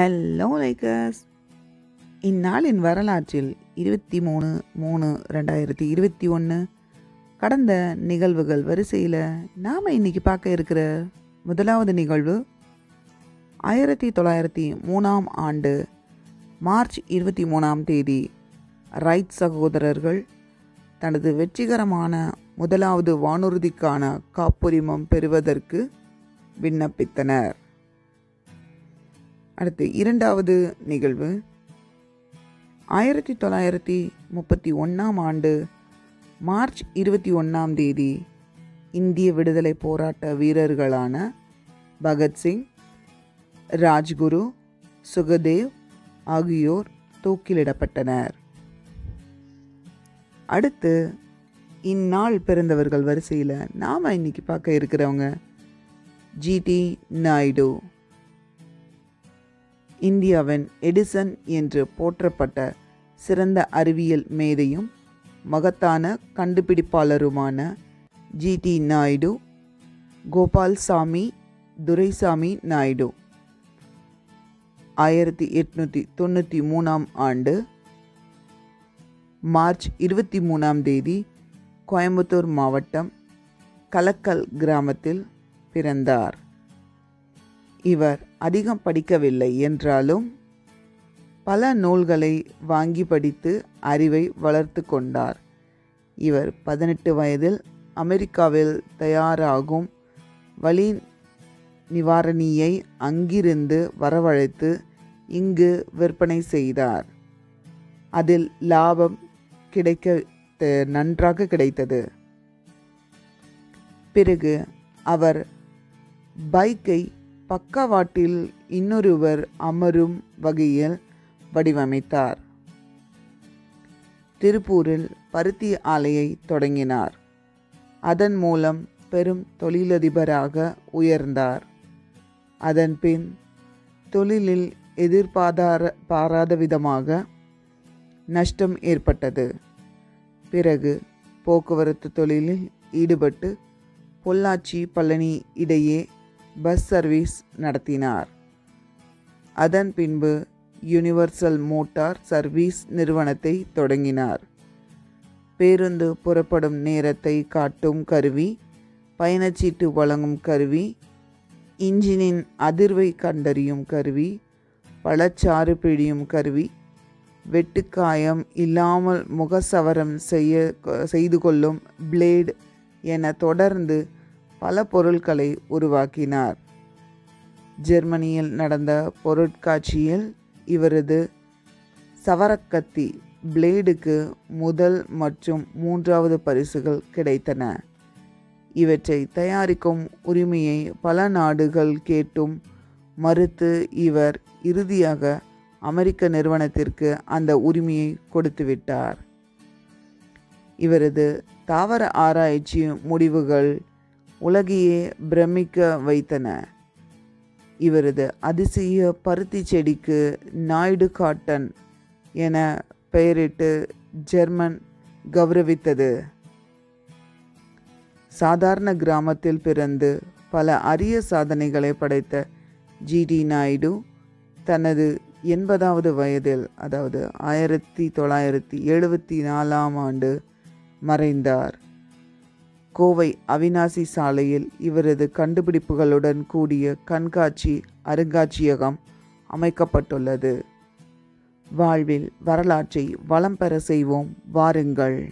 Hello likers இந்நாளின் வரலாற்றில் இருபத்தி மூணு மூணு ரெண்டாயிரத்தி இருபத்தி ஒன்று கடந்த நிகழ்வுகள் வரிசையில் நாம் இன்னைக்கு பார்க்க இருக்கிற முதலாவது நிகழ்வு ஆயிரத்தி தொள்ளாயிரத்தி மூணாம் ஆண்டு மார்ச் இருபத்தி மூணாம் தேதி ரைட் சகோதரர்கள் தனது வெற்றிகரமான முதலாவது வானூர்திக்கான காப்புரிமம் பெறுவதற்கு விண்ணப்பித்தனர். அடுத்து இரண்டாவது நிகழ்வு. ஆயிரத்தி தொள்ளாயிரத்தி முப்பத்தி ஒன்றாம் ஆண்டு மார்ச் இருபத்தி ஒன்றாம் தேதி இந்திய விடுதலை போராட்ட வீரர்களான பகத்சிங் ராஜ்குரு சுகதேவ் ஆகியோர் தூக்கிலிடப்பட்டனர். அடுத்து இந்நாள் பிறந்தவர்கள் வரிசையில் நாம் இன்னைக்கு பார்க்க இருக்கிறவங்க ஜிடி நாயுடு. இந்தியாவின் எடிசன் என்று போற்றப்பட்ட சிறந்த அறிவியல் மேதையும் மகத்தான கண்டுபிடிப்பாளருமான ஜிடி நாயுடு கோபால்சாமி துரைசாமி நாயுடு. ஆயிரத்தி எட்நூற்றி தொண்ணூற்றி மூணாம் ஆண்டு மார்ச் இருபத்தி மூணாம் தேதி கோயம்புத்தூர் மாவட்டம் கலக்கல் கிராமத்தில் பிறந்தார். இவர் அதிகம் படிக்கவில்லை என்றாலும் பல நூல்களை வாங்கி படித்து அறிவை வளர்த்து கொண்டார். இவர் பதினெட்டு வயதில் அமெரிக்காவில் தயாராகும் வலி நிவாரணியை அங்கிருந்து வரவழைத்து இங்கு விற்பனை செய்தார். அதில் லாபம் கிடைக்க நன்றாக கிடைத்தது. பிறகு அவர் பைக்கை பக்கவாட்டில் இன்னொருவர் அமரும் வகையில் வடிவமைத்தார். திருப்பூரில் பருத்தி ஆலையை தொடங்கினார். அதன் மூலம் பெரும் தொழிலதிபராக உயர்ந்தார். அதன் பின் தொழிலில் எதிர்பாராத பாராத விதமாக நஷ்டம் ஏற்பட்டது. பிறகு போக்குவரத்து தொழிலில் ஈடுபட்டு பொள்ளாச்சி பழனி இடையே பஸ் சர்வீஸ் நடத்தினார். அதன் பின்பு யூனிவர்சல் மோட்டார் சர்வீஸ் நிறுவனத்தை தொடங்கினார். பேருந்து புறப்படும் நேரத்தை காட்டும் கருவி பயணச்சீட்டு வழங்கும் கருவி இன்ஜினின் அதிர்வை கண்டறியும் கருவி பழச்சாறு பிழியும் கருவி வெட்டுக்காயம் இல்லாமல் முகசவரம் செய்ய செய்து கொள்ளும் பிளேடு என தொடர்ந்து பல பொருட்களை உருவாக்கினார். ஜெர்மனியில் நடந்த பொருட்காட்சியில் இவரது சவரக்கத்தி பிளேடுக்கு முதல் மற்றும் மூன்றாவது பரிசுகள் கிடைத்தன. இவற்றை தயாரிக்கும் உரிமையை பல நாடுகள் கேட்டும் மறுத்து இவர் இறுதியாக அமெரிக்க நிறுவனத்திற்கு அந்த உரிமையை கொடுத்துவிட்டார் இவரது தாவர ஆராய்ச்சி முடிவுகள் உலகையே பிரமிக்க வைத்தன. இவரது அதிசய பருத்தி செடிக்கு நாயுடு காட்டன் என பெயரிட்டு ஜெர்மன் கௌரவித்தது. சாதாரண கிராமத்தில் பிறந்து பல அரிய சாதனைகளை படைத்த ஜிடி நாயுடு தனது எண்பதாவது வயதில் அதாவது ஆயிரத்தி தொள்ளாயிரத்தி எழுபத்தி நாலாம் ஆண்டு மறைந்தார். கோவை அவினாசி சாலையில் இவரது கண்டுபிடிப்புகளுடன் கூடிய கண்காட்சி அருங்காட்சியகம் அமைக்கப்பட்டுள்ளது. வாழ்வில் வரலாற்றை வளம் பெற செய்வோம். வாருங்கள்.